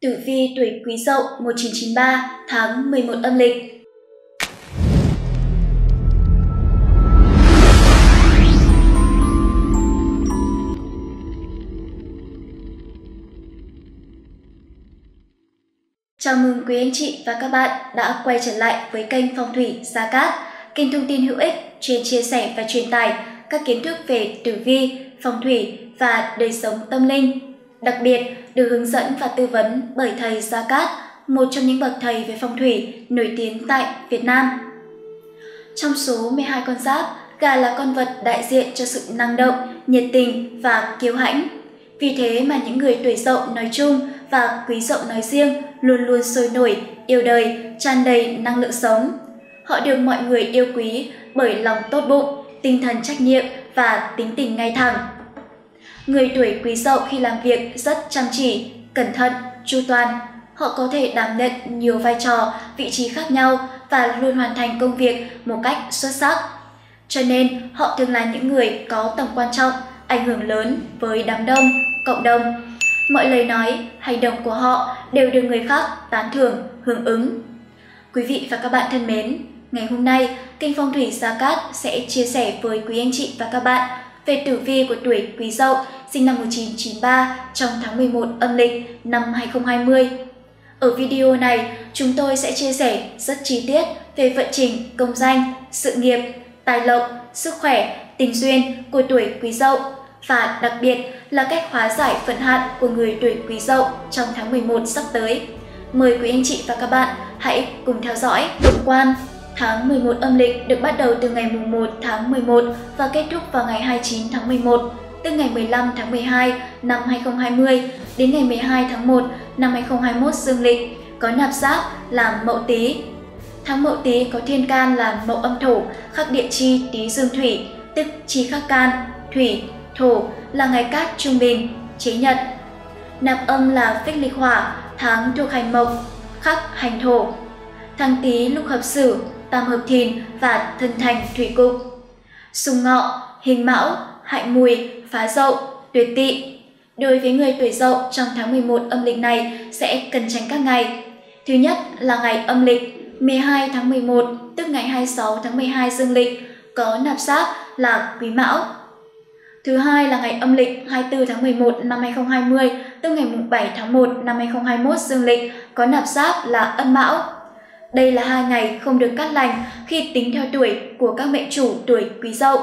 Tử vi tuổi Quý Dậu 1993 tháng 11 âm lịch. Chào mừng quý anh chị và các bạn đã quay trở lại với kênh Phong thủy Gia Cát, kênh thông tin hữu ích chuyên chia sẻ và truyền tải các kiến thức về tử vi, phong thủy và đời sống tâm linh Đặc biệt, được hướng dẫn và tư vấn bởi thầy Gia Cát, một trong những bậc thầy về phong thủy nổi tiếng tại Việt Nam. Trong số 12 con giáp, gà là con vật đại diện cho sự năng động, nhiệt tình và kiêu hãnh. Vì thế mà những người tuổi dậu nói chung và quý dậu nói riêng luôn luôn sôi nổi, yêu đời, tràn đầy năng lượng sống. Họ được mọi người yêu quý bởi lòng tốt bụng, tinh thần trách nhiệm và tính tình ngay thẳng. Người tuổi quý dậu khi làm việc rất chăm chỉ, cẩn thận, chu toàn. Họ có thể đảm nhận nhiều vai trò, vị trí khác nhau và luôn hoàn thành công việc một cách xuất sắc. Cho nên họ thường là những người có tầm quan trọng, ảnh hưởng lớn với đám đông, cộng đồng. Mọi lời nói, hành động của họ đều được người khác tán thưởng, hưởng ứng. Quý vị và các bạn thân mến, ngày hôm nay, kênh Phong thủy Gia Cát sẽ chia sẻ với quý anh chị và các bạn về tử vi của tuổi Quý Dậu sinh năm 1993 trong tháng 11 âm lịch năm 2020. Ở video này, chúng tôi sẽ chia sẻ rất chi tiết về vận trình, công danh, sự nghiệp, tài lộc, sức khỏe, tình duyên của tuổi Quý Dậu và đặc biệt là cách hóa giải vận hạn của người tuổi Quý Dậu trong tháng 11 sắp tới. Mời quý anh chị và các bạn hãy cùng theo dõi tổng quan Tháng 11 âm lịch được bắt đầu từ ngày 1 tháng 11 và kết thúc vào ngày 29 tháng 11, từ ngày 15 tháng 12 năm 2020 đến ngày 12 tháng 1 năm 2021 dương lịch, có nạp giáp làm Mậu Tý. Tháng Mậu Tý có thiên can làm Mậu âm thổ, khắc địa chi Tý dương thủy, tức chi khắc can, thủy, thổ là ngày cát trung bình, chế nhật. Nạp âm là phích lịch hỏa, tháng thuộc hành mộc, khắc hành thổ. Tháng Tý lục hợp sử, tam hợp thìn và thân thành thủy cục. Sùng ngọ, hình mão, hạnh mùi, phá dậu, tuyệt tỵ. Đối với người tuổi dậu trong tháng 11 âm lịch này sẽ cần tránh các ngày. Thứ nhất là ngày âm lịch 12 tháng 11 tức ngày 26 tháng 12 dương lịch có nạp sát là quý mão. Thứ hai là ngày âm lịch 24 tháng 11 năm 2020 tức ngày 7 tháng 1 năm 2021 dương lịch có nạp sát là ân mão. Đây là hai ngày không được cắt lành khi tính theo tuổi của các mệnh chủ tuổi quý dậu.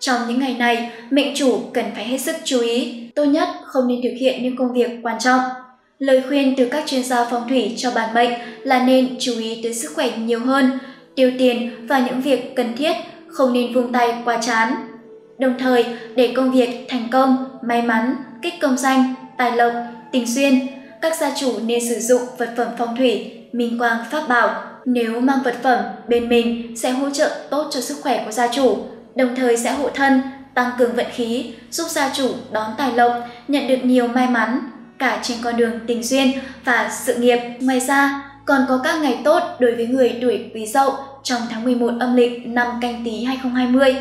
Trong những ngày này, mệnh chủ cần phải hết sức chú ý, tốt nhất không nên thực hiện những công việc quan trọng. Lời khuyên từ các chuyên gia phong thủy cho bản mệnh là nên chú ý tới sức khỏe nhiều hơn, tiêu tiền và những việc cần thiết, không nên vung tay quá chán. Đồng thời, để công việc thành công, may mắn, kích công danh, tài lộc, tình duyên, các gia chủ nên sử dụng vật phẩm phong thủy minh quang pháp bảo. Nếu mang vật phẩm bên mình sẽ hỗ trợ tốt cho sức khỏe của gia chủ, đồng thời sẽ hộ thân, tăng cường vận khí, giúp gia chủ đón tài lộc, nhận được nhiều may mắn, cả trên con đường tình duyên và sự nghiệp. Ngoài ra, còn có các ngày tốt đối với người tuổi Quý Dậu trong tháng 11 âm lịch năm Canh Tý 2020.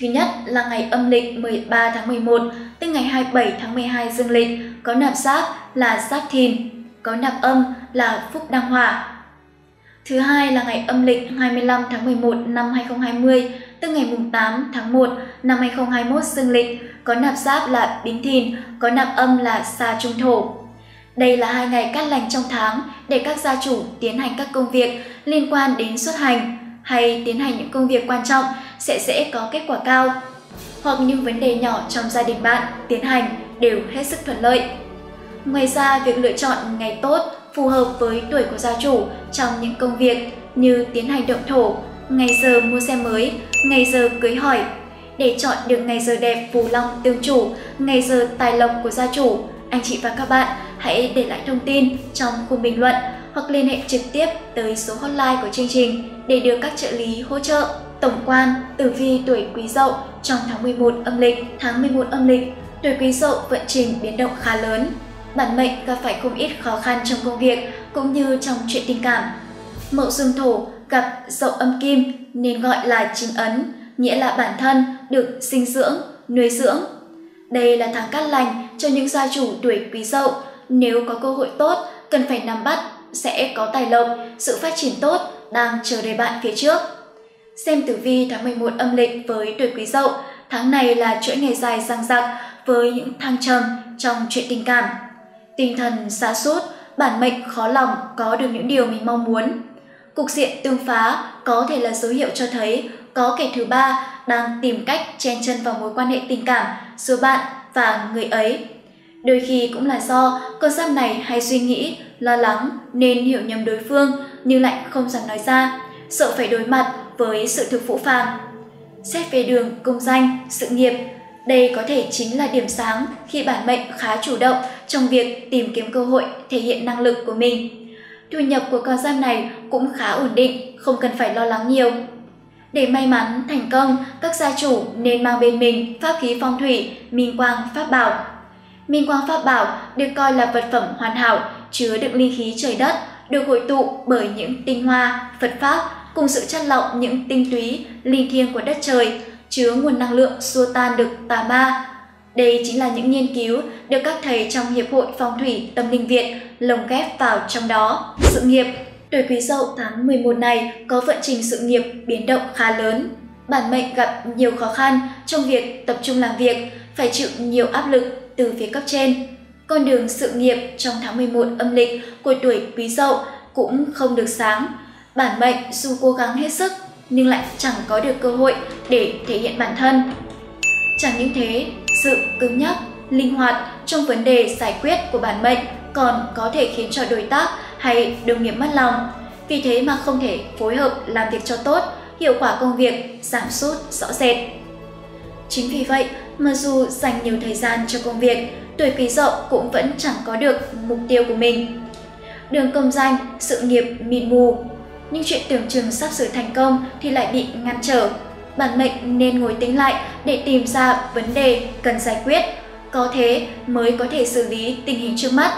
Thứ nhất là ngày âm lịch 13 tháng 11, tức ngày 27 tháng 12 dương lịch, có nạp giáp là giáp thìn, có nạp âm là phúc đăng hòa. Thứ hai là ngày âm lịch 25 tháng 11 năm 2020, tức ngày mùng 8 tháng 1 năm 2021 dương lịch, có nạp giáp là bính thìn, có nạp âm là sa trung thổ. Đây là hai ngày cát lành trong tháng để các gia chủ tiến hành các công việc liên quan đến xuất hành hay tiến hành những công việc quan trọng sẽ dễ có kết quả cao. Hoặc những vấn đề nhỏ trong gia đình bạn tiến hành đều hết sức thuận lợi. Ngoài ra, việc lựa chọn ngày tốt phù hợp với tuổi của gia chủ trong những công việc như tiến hành động thổ, ngày giờ mua xe mới, ngày giờ cưới hỏi. Để chọn được ngày giờ đẹp phù long tương chủ, ngày giờ tài lộc của gia chủ, anh chị và các bạn hãy để lại thông tin trong khung bình luận hoặc liên hệ trực tiếp tới số hotline của chương trình để được các trợ lý hỗ trợ. Tổng quan, tử vi tuổi Quý Dậu trong tháng 11 âm lịch, tháng 11 âm lịch, tuổi Quý Dậu vận trình biến động khá lớn, bản mệnh gặp phải không ít khó khăn trong công việc cũng như trong chuyện tình cảm. Mậu dương thổ gặp dậu âm kim nên gọi là chính ấn, nghĩa là bản thân được sinh dưỡng, nuôi dưỡng. Đây là tháng cát lành cho những gia chủ tuổi quý dậu, nếu có cơ hội tốt, cần phải nắm bắt, sẽ có tài lộc, sự phát triển tốt đang chờ đợi bạn phía trước. Xem tử vi tháng 11 âm lịch với tuổi quý dậu, tháng này là chuỗi ngày dài răng rặc với những thăng trầm trong chuyện tình cảm. Tinh thần xa sút bản mệnh khó lòng có được những điều mình mong muốn. Cục diện tương phá có thể là dấu hiệu cho thấy có kẻ thứ ba đang tìm cách chen chân vào mối quan hệ tình cảm giữa bạn và người ấy. Đôi khi cũng là do con giáp này hay suy nghĩ, lo lắng nên hiểu nhầm đối phương nhưng lại không dám nói ra, sợ phải đối mặt với sự thực phũ phàng. Xét về đường công danh, sự nghiệp, đây có thể chính là điểm sáng khi bản mệnh khá chủ động trong việc tìm kiếm cơ hội thể hiện năng lực của mình. Thu nhập của con giáp này cũng khá ổn định, không cần phải lo lắng nhiều. Để may mắn, thành công, các gia chủ nên mang bên mình pháp khí phong thủy, minh quang, pháp bảo. Minh quang pháp bảo được coi là vật phẩm hoàn hảo, chứa đựng linh khí trời đất, được hội tụ bởi những tinh hoa, Phật Pháp cùng sự chất lọc những tinh túy, linh thiêng của đất trời, chứa nguồn năng lượng xua tan được tà ma. Đây chính là những nghiên cứu được các thầy trong Hiệp hội Phong thủy Tâm linh Việt lồng ghép vào trong đó. Sự nghiệp Tuổi Quý Dậu tháng 11 này có vận trình sự nghiệp biến động khá lớn. Bản mệnh gặp nhiều khó khăn trong việc tập trung làm việc, phải chịu nhiều áp lực từ phía cấp trên. Con đường sự nghiệp trong tháng 11 âm lịch của tuổi Quý Dậu cũng không được sáng. Bản mệnh dù cố gắng hết sức nhưng lại chẳng có được cơ hội để thể hiện bản thân. Chẳng những thế, sự cứng nhắc, linh hoạt trong vấn đề giải quyết của bản mệnh còn có thể khiến cho đối tác hay đồng nghiệp mất lòng. Vì thế mà không thể phối hợp làm việc cho tốt, hiệu quả công việc giảm sút rõ rệt. Chính vì vậy mà dù dành nhiều thời gian cho công việc, tuổi quý dậu cũng vẫn chẳng có được mục tiêu của mình. Đường công danh, sự nghiệp mịt mù, nhưng chuyện tưởng chừng sắp sửa thành công thì lại bị ngăn trở. Bản mệnh nên ngồi tính lại để tìm ra vấn đề cần giải quyết, có thế mới có thể xử lý tình hình trước mắt.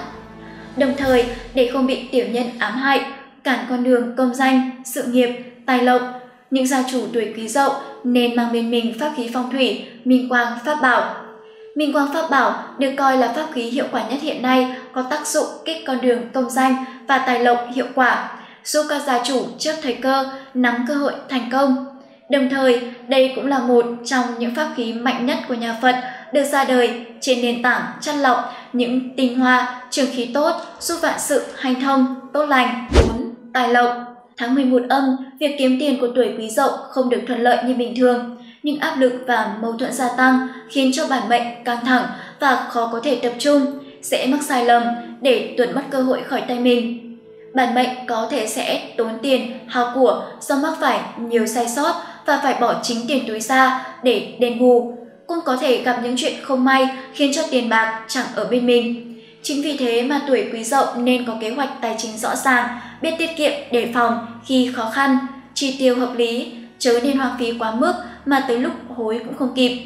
Đồng thời, để không bị tiểu nhân ám hại, cản con đường công danh, sự nghiệp, tài lộc, những gia chủ tuổi quý dậu nên mang bên mình pháp khí phong thủy, minh quang pháp bảo. Minh quang pháp bảo được coi là pháp khí hiệu quả nhất hiện nay, có tác dụng kích con đường công danh và tài lộc hiệu quả, giúp các gia chủ trước thời cơ nắm cơ hội thành công. Đồng thời, đây cũng là một trong những pháp khí mạnh nhất của nhà Phật được ra đời trên nền tảng chắt lọc những tinh hoa, trường khí tốt, giúp vạn sự hành thông, tốt lành, bốn, tài lộc. Tháng 11 âm, việc kiếm tiền của tuổi quý dậu không được thuận lợi như bình thường, nhưng áp lực và mâu thuẫn gia tăng khiến cho bản mệnh căng thẳng và khó có thể tập trung, sẽ mắc sai lầm để tuột mất cơ hội khỏi tay mình. Bản mệnh có thể sẽ tốn tiền, hao của do mắc phải nhiều sai sót và phải bỏ chính tiền túi ra để đền bù. Cũng có thể gặp những chuyện không may khiến cho tiền bạc chẳng ở bên mình. Chính vì thế mà tuổi quý dậu nên có kế hoạch tài chính rõ ràng, biết tiết kiệm đề phòng khi khó khăn, chi tiêu hợp lý, chớ nên hoang phí quá mức mà tới lúc hối cũng không kịp.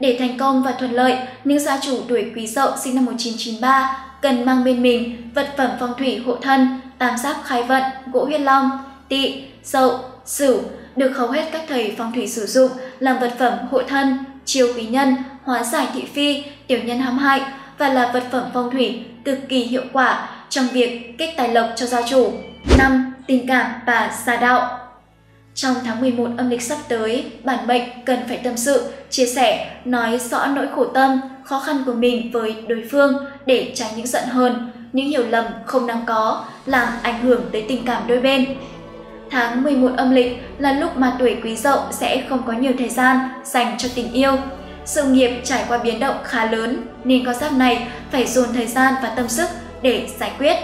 Để thành công và thuận lợi, những gia chủ tuổi quý dậu sinh năm 1993 cần mang bên mình vật phẩm phong thủy hộ thân, tam giác khai vận, gỗ huyết long, tỵ, dậu, sửu được hầu hết các thầy phong thủy sử dụng làm vật phẩm hộ thân, chiêu quý nhân, hóa giải thị phi, tiểu nhân hãm hại và là vật phẩm phong thủy cực kỳ hiệu quả trong việc kích tài lộc cho gia chủ. 5. Tình cảm và gia đạo Trong tháng 11 âm lịch sắp tới, bản mệnh cần phải tâm sự, chia sẻ, nói rõ nỗi khổ tâm, khó khăn của mình với đối phương để tránh những giận hờn, những hiểu lầm không đáng có, làm ảnh hưởng tới tình cảm đôi bên. Tháng 11 âm lịch là lúc mà tuổi quý dậu sẽ không có nhiều thời gian dành cho tình yêu. Sự nghiệp trải qua biến động khá lớn nên con giáp này phải dồn thời gian và tâm sức để giải quyết.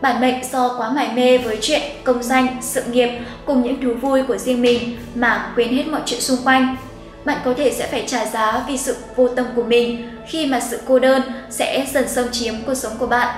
Bản mệnh do quá mải mê với chuyện công danh, sự nghiệp cùng những thú vui của riêng mình mà quên hết mọi chuyện xung quanh. Bạn có thể sẽ phải trả giá vì sự vô tâm của mình khi mà sự cô đơn sẽ dần xâm chiếm cuộc sống của bạn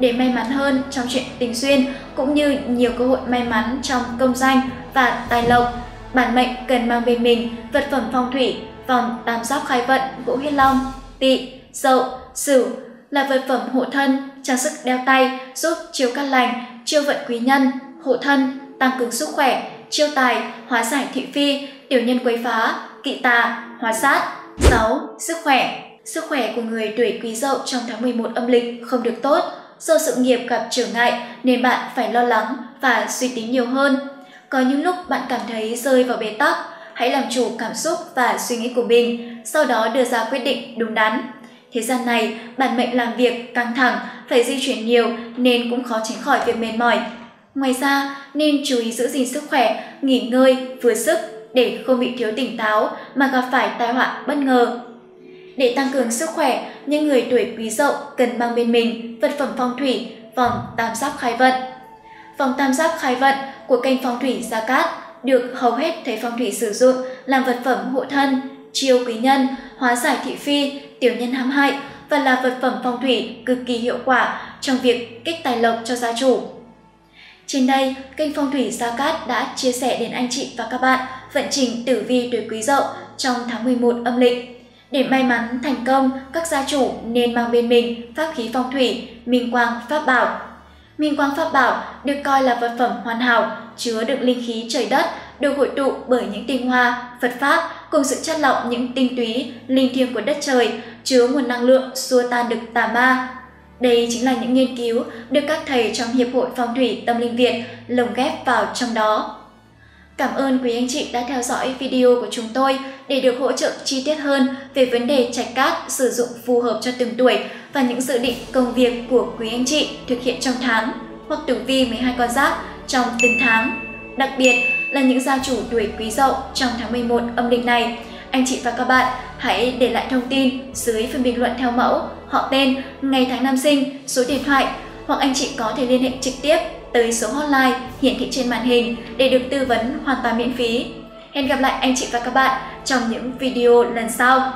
để may mắn hơn trong chuyện tình duyên cũng như nhiều cơ hội may mắn trong công danh và tài lộc. Bản mệnh cần mang bên mình vật phẩm phong thủy, vòng tam giác khai vận, gỗ huyết long, tỵ, dậu, sửu là vật phẩm hộ thân, trang sức đeo tay giúp chiếu căn lành, chiêu vận quý nhân, hộ thân, tăng cường sức khỏe, chiêu tài, hóa giải thị phi, tiểu nhân quấy phá, kỵ tà, hóa sát. 6. Sức khỏe Sức khỏe của người tuổi quý dậu trong tháng 11 âm lịch không được tốt, do sự nghiệp gặp trở ngại nên bạn phải lo lắng và suy tính nhiều hơn. Có những lúc bạn cảm thấy rơi vào bế tắc, hãy làm chủ cảm xúc và suy nghĩ của mình, sau đó đưa ra quyết định đúng đắn. Thế gian này, bản mệnh làm việc căng thẳng, phải di chuyển nhiều nên cũng khó tránh khỏi việc mệt mỏi. Ngoài ra, nên chú ý giữ gìn sức khỏe, nghỉ ngơi, vừa sức để không bị thiếu tỉnh táo mà gặp phải tai họa bất ngờ. Để tăng cường sức khỏe, những người tuổi quý dậu cần mang bên mình vật phẩm phong thủy vòng tam giác khai vận. Vòng tam giác khai vận của kênh phong thủy Gia Cát được hầu hết thầy phong thủy sử dụng làm vật phẩm hộ thân, chiêu quý nhân, hóa giải thị phi, tiểu nhân hãm hại và là vật phẩm phong thủy cực kỳ hiệu quả trong việc kích tài lộc cho gia chủ. Trên đây, kênh Phong thủy Gia Cát đã chia sẻ đến anh chị và các bạn vận trình tử vi tuổi Quý Dậu trong tháng 11 âm lịch. Để may mắn thành công, các gia chủ nên mang bên mình pháp khí phong thủy, minh quang pháp bảo. Minh quang pháp bảo được coi là vật phẩm hoàn hảo, chứa đựng linh khí trời đất, được hội tụ bởi những tinh hoa, Phật pháp cùng sự chất lọc những tinh túy, linh thiêng của đất trời, chứa nguồn năng lượng xua tan được tà ma, đây chính là những nghiên cứu được các thầy trong Hiệp hội Phong thủy Tâm linh Việt lồng ghép vào trong đó. Cảm ơn quý anh chị đã theo dõi video của chúng tôi để được hỗ trợ chi tiết hơn về vấn đề trạch cát sử dụng phù hợp cho từng tuổi và những dự định công việc của quý anh chị thực hiện trong tháng hoặc tử vi 12 con giáp trong từng tháng. Đặc biệt là những gia chủ tuổi quý dậu trong tháng 11 âm lịch này anh chị và các bạn hãy để lại thông tin dưới phần bình luận theo mẫu, họ tên, ngày tháng năm sinh, số điện thoại hoặc anh chị có thể liên hệ trực tiếp tới số hotline hiển thị trên màn hình để được tư vấn hoàn toàn miễn phí. Hẹn gặp lại anh chị và các bạn trong những video lần sau.